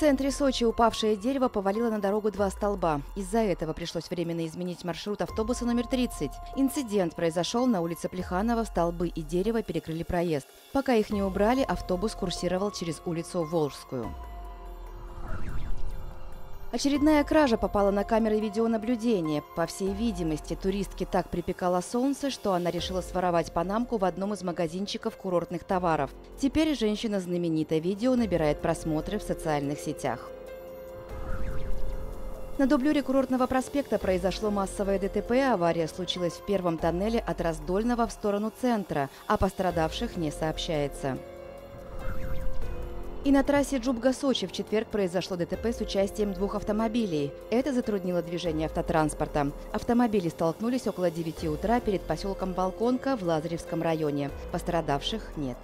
центре Сочи упавшее дерево повалило на дорогу два столба. Из-за этого пришлось временно изменить маршрут автобуса номер 30. Инцидент произошел на улице Плеханова. Столбы и дерево перекрыли проезд. Пока их не убрали, автобус курсировал через улицу Волжскую. Очередная кража попала на камеры видеонаблюдения. По всей видимости, туристке так припекало солнце, что она решила своровать панамку в одном из магазинчиков курортных товаров. Теперь женщина знаменитое видео набирает просмотры в социальных сетях. На дублере курортного проспекта произошло массовое ДТП. Авария случилась в первом тоннеле от Раздольного в сторону центра, а пострадавших не сообщается. И на трассе Джубга-Сочи в четверг произошло ДТП с участием двух автомобилей. Это затруднило движение автотранспорта. Автомобили столкнулись около 9 утра перед поселком Балконка в Лазаревском районе. Пострадавших нет.